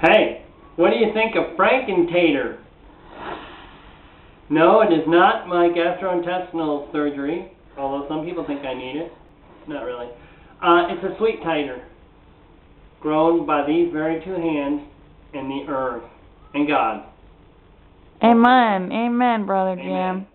Hey, what do you think of Frankentater? No, it is not my gastrointestinal surgery, although some people think I need it. Not really. Uh, it's a sweet tater, grown by these very two hands and the earth and God. Amen. Amen, Brother Amen. Jim.